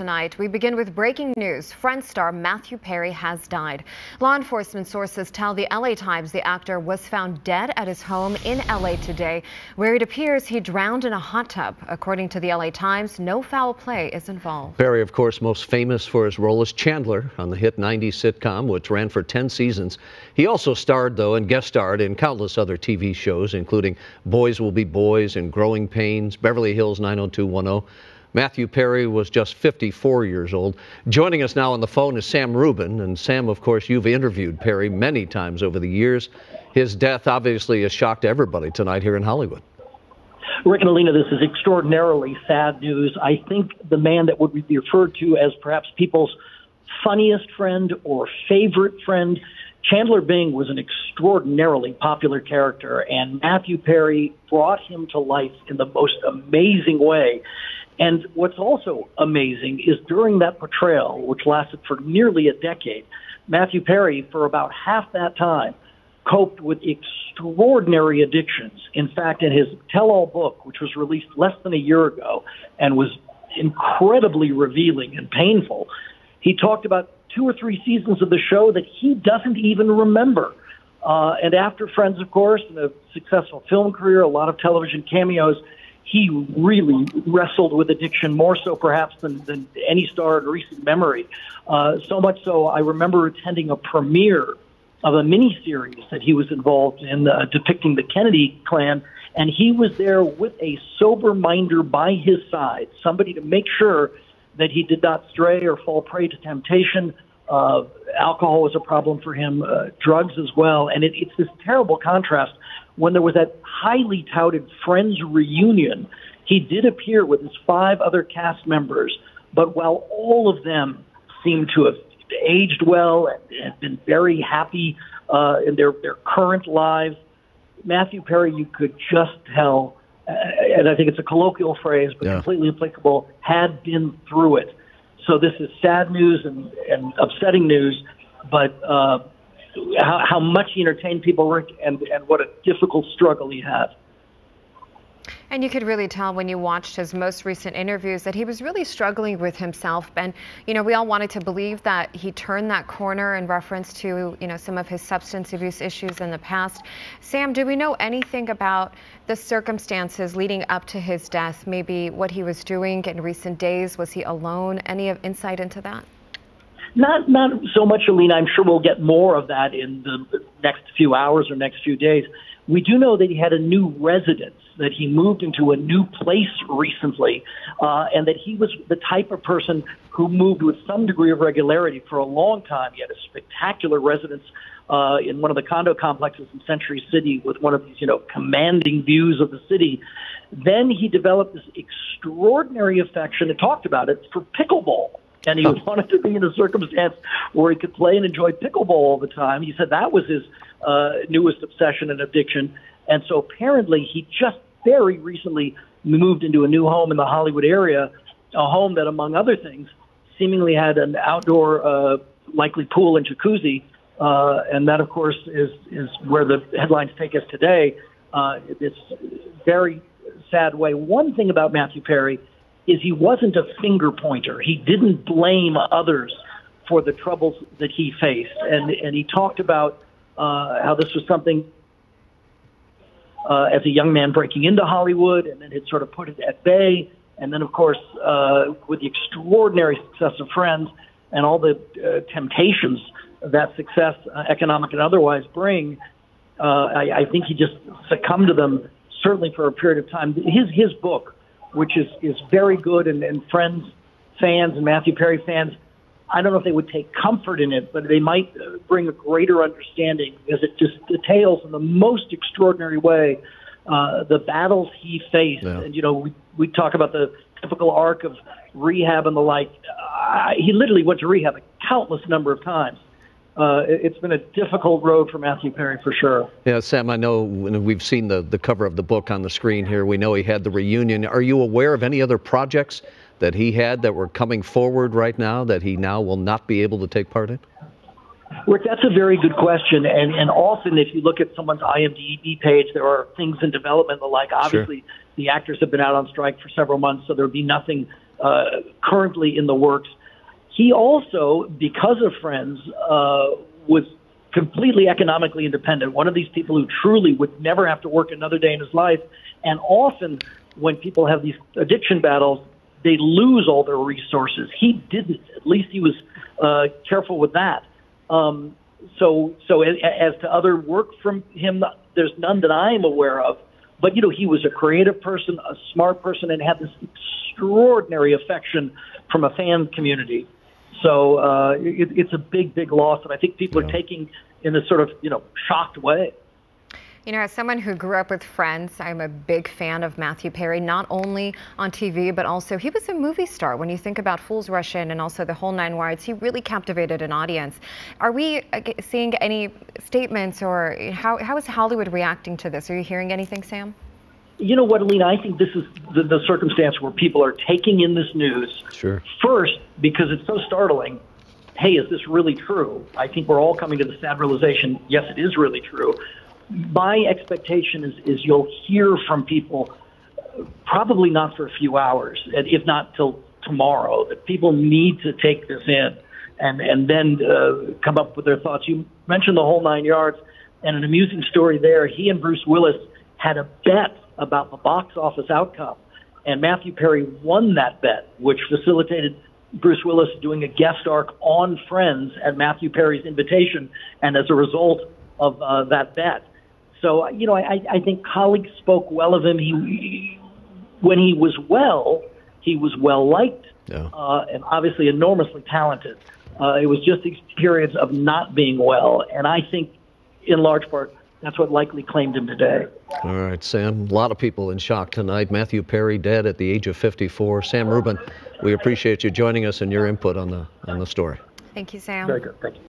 Tonight, we begin with breaking news. Friends star Matthew Perry has died. Law enforcement sources tell the LA Times the actor was found dead at his home in LA today, where it appears he drowned in a hot tub. According to the LA Times, no foul play is involved. Perry, of course, most famous for his role as Chandler on the hit 90s sitcom, which ran for 10 seasons. He also starred, though, and guest starred in countless other TV shows, including Boys Will Be Boys and Growing Pains, Beverly Hills 90210. Matthew Perry was just 54 years old. Joining us now on the phone is Sam Rubin. And Sam, of course, you've interviewed Perry many times over the years. His death obviously has shocked everybody tonight here in Hollywood. Rick and Alina, this is extraordinarily sad news. I think the man that would be referred to as perhaps people's funniest friend or favorite friend, Chandler Bing was an extraordinarily popular character, and Matthew Perry brought him to life in the most amazing way. And what's also amazing is during that portrayal, which lasted for nearly a decade, Matthew Perry, for about half that time, coped with extraordinary addictions. In fact, in his tell all book, which was released less than a year ago and was incredibly revealing and painful, he talked about two or three seasons of the show that he doesn't even remember. Uh, and after Friends, of course, and a successful film career, a lot of television cameos, he really wrestled with addiction more so perhaps than, than any star in recent memory. Uh, so much so, I remember attending a premiere of a miniseries that he was involved in uh, depicting the Kennedy clan, and he was there with a sober minder by his side, somebody to make sure that he did not stray or fall prey to temptation. Uh, alcohol was a problem for him, uh, drugs as well, and it, it's this terrible contrast when there was that highly touted Friends reunion, he did appear with his five other cast members. But while all of them seemed to have aged well and been very happy uh, in their, their current lives, Matthew Perry, you could just tell, uh, and I think it's a colloquial phrase, but yeah. completely applicable, had been through it. So this is sad news and, and upsetting news, but uh, how, how much he entertained people, Rick, and, and what a difficult struggle he had. And you could really tell when you watched his most recent interviews that he was really struggling with himself. And, you know, we all wanted to believe that he turned that corner in reference to, you know, some of his substance abuse issues in the past. Sam, do we know anything about the circumstances leading up to his death? Maybe what he was doing in recent days? Was he alone? Any of insight into that? Not not so much, Alina. I'm sure we'll get more of that in the next few hours or next few days. We do know that he had a new residence, that he moved into a new place recently, uh, and that he was the type of person who moved with some degree of regularity for a long time. He had a spectacular residence uh, in one of the condo complexes in Century City with one of these, you know, commanding views of the city. Then he developed this extraordinary affection and talked about it for pickleball and he wanted to be in a circumstance where he could play and enjoy pickleball all the time. He said that was his uh, newest obsession and addiction. And so apparently he just very recently moved into a new home in the Hollywood area, a home that, among other things, seemingly had an outdoor, uh, likely pool and jacuzzi. Uh, and that, of course, is, is where the headlines take us today. Uh, this very sad way. One thing about Matthew Perry is he wasn't a finger pointer. He didn't blame others for the troubles that he faced, and and he talked about uh, how this was something uh, as a young man breaking into Hollywood, and then had sort of put it at bay, and then of course uh, with the extraordinary success of Friends and all the uh, temptations that success, uh, economic and otherwise, bring. Uh, I, I think he just succumbed to them certainly for a period of time. His his book which is is very good, and, and Friends fans and Matthew Perry fans, I don't know if they would take comfort in it, but they might uh, bring a greater understanding because it just details in the most extraordinary way uh, the battles he faced. Yeah. And you know, we we talk about the typical arc of rehab and the like. Uh, he literally went to rehab a countless number of times uh, it's been a difficult road for Matthew Perry for sure. Yeah, Sam, I know we've seen the, the cover of the book on the screen here. We know he had the reunion. Are you aware of any other projects that he had that were coming forward right now that he now will not be able to take part in? Rick, that's a very good question. And, and often, if you look at someone's IMDb page, there are things in development the like. Obviously, sure. the actors have been out on strike for several months, so there would be nothing uh, currently in the works. He also, because of Friends, uh, was completely economically independent. One of these people who truly would never have to work another day in his life. And often, when people have these addiction battles, they lose all their resources. He didn't. At least he was uh, careful with that. Um, so, so as, as to other work from him, there's none that I'm aware of. But you know, he was a creative person, a smart person, and had this extraordinary affection from a fan community. So uh, it, it's a big, big loss, and I think people yeah. are taking in a sort of you know shocked way. You know, as someone who grew up with Friends, I'm a big fan of Matthew Perry, not only on TV, but also he was a movie star. When you think about Fools Rush In and also the whole nine yards, he really captivated an audience. Are we uh, seeing any statements or how, how is Hollywood reacting to this? Are you hearing anything, Sam? You know what, Alina? I think this is the, the circumstance where people are taking in this news. Sure. First, because it's so startling. Hey, is this really true? I think we're all coming to the sad realization yes, it is really true my expectation is, is you'll hear from people probably not for a few hours, if not till tomorrow, that people need to take this in and, and then uh, come up with their thoughts. You mentioned the whole nine yards, and an amusing story there. He and Bruce Willis had a bet about the box office outcome, and Matthew Perry won that bet, which facilitated Bruce Willis doing a guest arc on Friends at Matthew Perry's invitation, and as a result of uh, that bet. So you know, I, I think colleagues spoke well of him. He, when he was well, he was well liked, yeah. uh, and obviously enormously talented. Uh, it was just these periods of not being well, and I think, in large part, that's what likely claimed him today. All right, Sam. A lot of people in shock tonight. Matthew Perry dead at the age of 54. Sam Rubin, we appreciate you joining us and your input on the on the story. Thank you, Sam. Very good. Thank you.